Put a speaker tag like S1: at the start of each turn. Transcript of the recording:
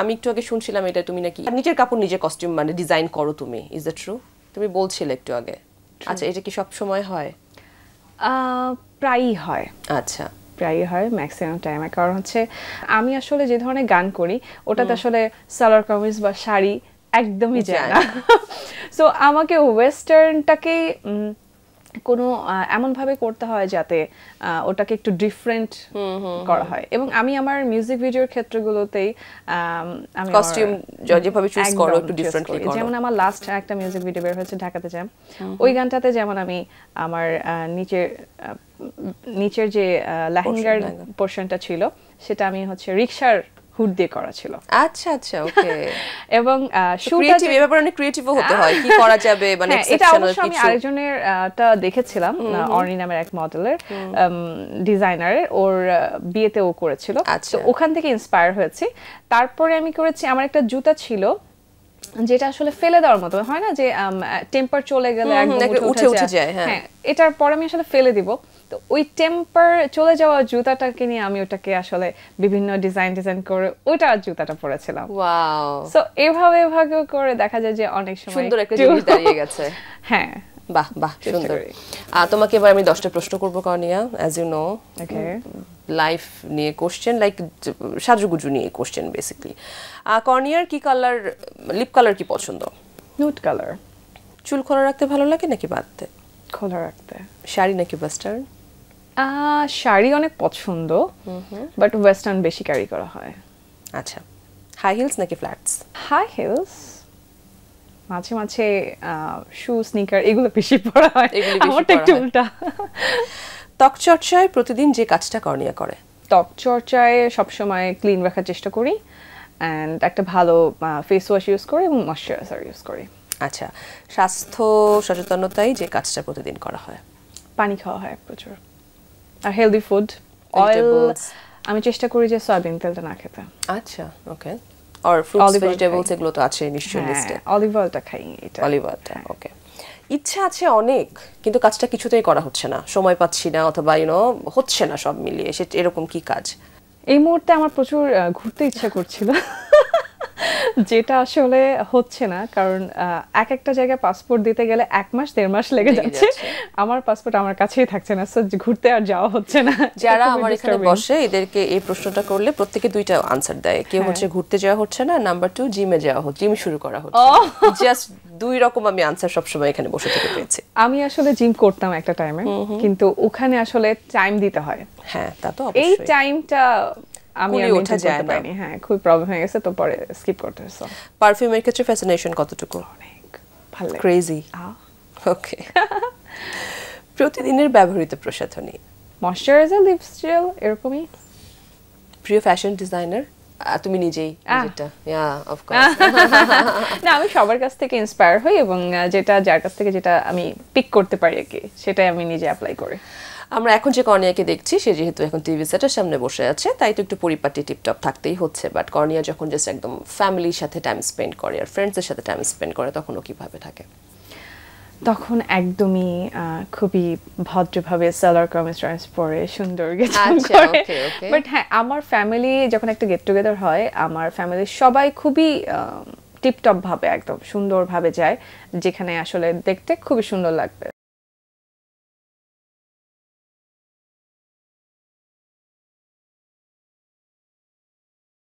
S1: আমি একটু আগে শুনছিলাম এটা তুমি নাকি নিজের কাপড় নিজে কস্টিউম মানে ডিজাইন করো তুমি ইজ দ্যাট ট্রু তুমি বলছিলে একটু আগে। আচ্ছা এটা কি সব সময় হয়?
S2: প্রায়ই হয়।
S1: আচ্ছা।
S2: প্রায়ই হয় ম্যাক্সিমাম টাইমে কারণ হচ্ছে আমি আসলে যে ধরনের গান করি ওটাতে আসলে সালোয়ার কামিজ বা শাড়ি একদমই যায় না। সো আমাকে ওয়েস্টার্নটাকে কোনো এমনভাবে করতে হয় যাতে ওটাকে একটু ডিফারেন্ট করা হয়। এবং আমি আমার মিউজিক ভিডিওর ক্ষেত্রগুলোতেই আম,
S1: য- যেভাবে
S2: একদম
S1: করো, একটু differently
S2: করি। যেমন আমার লাস্ট একটা মিউজিক ভিডিও বের হয়েছে ঢাকাতে জ্যাম ওই গানটাতে যেমন আমি আমার নিচের নিচের যে লেহেঙ্গার
S1: লেহেঙ্গা।
S2: পোর্শনটা ছিল সেটা আমি হচ্ছে রিক্সার হুড দিয়ে করা ছিল।
S1: আচ্ছা আচ্ছা ওকে।
S2: এবং
S1: ক্রিয়েটিভ এ ব্যাপারে অনেক হতে হয় কি করা যাবে মানে
S2: হ্যাঁ,
S1: এক্সেপশনাল
S2: অবশ্য আমি আরেকজনের টা দেখেছিলাম অর্নি নামের এক মডেলের ডিজাইনারের ওর বিয়েতে ও করেছিল।
S1: আচ্ছা।
S2: তো ওখান থেকে ইন্সপায়ার হয়েছি। তারপরে আমি করেছি আমার একটা জুতা ছিল যেটা আসলে ফেলে দেওয়ার মতো হয় না যে টেম্পার চলে গেলে একদম উঠে
S1: উঠে
S2: যায়।
S1: যায়, হ্যাঁ।
S2: এটার পরে আমি আসলে ফেলে দিব। তো ওই টেম্পার চলে যাওয়া জুতাটাকে নিয়ে আমি ওটাকে আসলে বিভিন্ন ডিজাইন ডিজাইন করে ওইটা জুতাটা পরেছিলাম।
S1: ওয়াও
S2: সো এভাবে এভাবে করে দেখা যায় যে অনেক সময়
S1: সুন্দর একটা জিনিস দাঁড়িয়ে গেছে।
S2: হ্যাঁ।
S1: বাহ বাহ সুন্দর। আর তোমাকে এবার আমি দশটা প্রশ্ন করব cornea as you know
S2: okay
S1: life নিয়ে কোশ্চেন লাইক সাজুগুজু নিয়ে কোশ্চেন বেসিকলি কর্নিয়ার কি কালার লিপ কালার কি পছন্দ?
S2: নুট কালার
S1: চুল খোলা রাখতে ভালো লাগে নাকি বাঁধতে?
S2: খোলা রাখতে।
S1: শাড়ি নাকি
S2: আহ, শাড়ি অনেক পছন্দ বাট ওয়েস্টার্ন বেশি ক্যারি করা হয়।
S1: আচ্ছা। হাই হিলস নাকি ফ্ল্যাটস
S2: হাই হিলস মাঝে মাঝে শু স্নিকার এগুলো বেশি পরা হয়। আমারটা একটু উল্টা।
S1: ত্বক চর্চায় প্রতিদিন যে কাজটা কর্নিয়া করে?
S2: ত্বক চর্চায় সবসময় ক্লিন রাখার চেষ্টা করি অ্যান্ড একটা ভালো ফেস ওয়াশ ইউজ করি এবং ময়শ্চারাইজার ইউজ করি।
S1: আচ্ছা। স্বাস্থ্য সচেতনতায় যে কাজটা প্রতিদিন করা হয়?
S2: পানি খাওয়া হয় প্রচুর। আর হেলদি ফুড অয়েল আমি চেষ্টা করি যে সয়াবিন তেলটা না খেতে।
S1: আচ্ছা ওকে আর ফ্রুটস ভেজিটেবলস এগুলো তো আছে নিশ্চয়ই লিস্টে
S2: অলিভ অয়েলটা খাই এটা।
S1: অলিভ অয়েলটা ওকে ইচ্ছা আছে অনেক কিন্তু কাজটা কিছুতেই করা হচ্ছে না। সময় পাচ্ছি না অথবা ইউনো হচ্ছে না সব মিলিয়ে। সে এরকম কি কাজ?
S2: এই মুহূর্তে আমার প্রচুর ঘুরতে ইচ্ছা করছিল। যেটা আসলে হচ্ছে না কারণ এক একটা জায়গায় পাসপোর্ট দিতে গেলে এক মাস দেড় মাস লেগে যাচ্ছে। আমার পাসপোর্ট আমার কাছেই থাকছে না সো ঘুরতে আর যাওয়া হচ্ছে না।
S1: যারা আমার এখানে বসে এদেরকে এই প্রশ্নটা করলে প্রত্যেকে দুইটা আনসার দেয়। কেউ
S2: হ্যাঁ।
S1: হচ্ছে ঘুরতে যাওয়া হচ্ছে না নাম্বার টু জিমে যাওয়া হচ্ছে জিম শুরু করা হচ্ছে। জাস্ট দুই রকম আমি আনসার সবসময় এখানে বসে থেকে পেয়েছি।
S2: আমি আসলে জিম করতাম একটা টাইমে কিন্তু ওখানে আসলে টাইম দিতে হয়।
S1: হ্যাঁ তা তো
S2: এই টাইমটা আমি
S1: ওঠা যায়।
S2: হ্যাঁ খুব প্রবলেম হয়ে গেছে তো পরে স্কিপ করতে হয়েছে
S1: পারফিউমের ক্ষেত্রে ফ্যাসিনেশন কতটুকু?
S2: অনেক ভালো
S1: ক্রেজি ওকে প্রতিদিনের ব্যবহৃত প্রসাধনী?
S2: ময়শ্চারাইজার লিপস জেল এরকমই।
S1: প্রিয় ফ্যাশন ডিজাইনার তুমি নিজেই ইয়া অফকোর্স
S2: না আমি সবার কাছ থেকে ইন্সপায়ার হই এবং যেটা যার কাছ থেকে যেটা আমি পিক করতে পারি আর কি সেটাই আমি নিজে অ্যাপ্লাই করি।
S1: আমরা এখন যে কর্নিয়াকে দেখছি সে যেহেতু এখন টিভি সেটের সামনে বসে আছে তাই তো একটু পরিপাটি টিপটপ থাকতেই হচ্ছে। বাট কর্নিয়া যখন জাস্ট একদম ফ্যামিলির সাথে টাইম স্পেন্ড করে আর ফ্রেন্ডসের সাথে টাইম স্পেন্ড করে তখন ও কীভাবে থাকে?
S2: তখন একদমই খুবই ভদ্রভাবে সালোয়ার কামিজ ট্রান্স পরে সুন্দর
S1: আচ্ছা, okay.
S2: বাট হ্যাঁ আমার ফ্যামিলি যখন একটা গেট টুগেদার হয় আমার ফ্যামিলির সবাই খুবই টিপটপ ভাবে একদম সুন্দরভাবে যায় যেখানে আসলে দেখতে খুবই সুন্দর লাগবে।